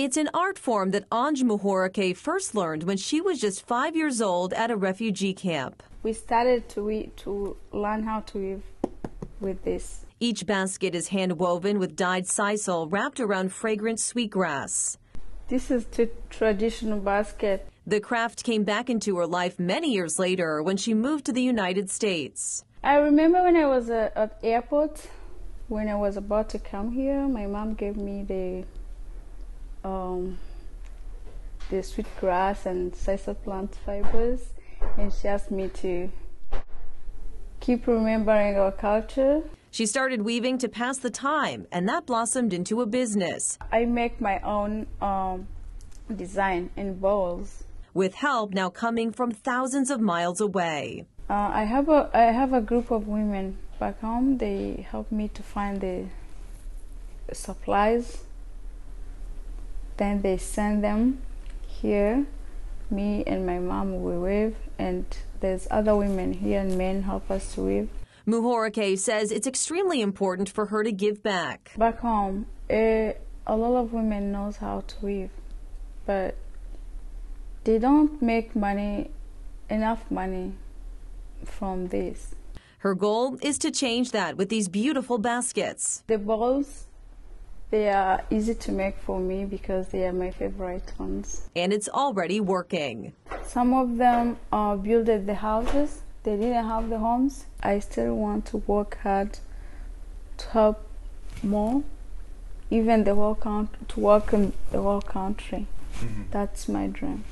It's an art form that Ange Muhorakeye first learned when she was just five years old at a refugee camp. We started to to learn how to weave with this. Each basket is hand woven with dyed sisal wrapped around fragrant sweetgrass. This is the traditional basket. The craft came back into her life many years later when she moved to the United States. I remember when I was uh, at airport, when I was about to come here, my mom gave me the the sweet grass and sisal plant fibers, and she asked me to keep remembering our culture. She started weaving to pass the time, and that blossomed into a business. I make my own um, design in bowls. With help now coming from thousands of miles away. Uh, I have a I have a group of women back home. They help me to find the supplies. Then they send them here. Me and my mom we weave, and there's other women here and men help us to weave. Muhorakeye says it's extremely important for her to give back. Back home, eh, a lot of women knows how to weave, but they don't make money, enough money from this. Her goal is to change that with these beautiful baskets. The balls, they are easy to make for me because they are my favorite ones. And it's already working. Some of them uh, built the houses. They didn't have the homes. I still want to work hard to help more, even the whole country, to work in the whole country. Mm-hmm. That's my dream.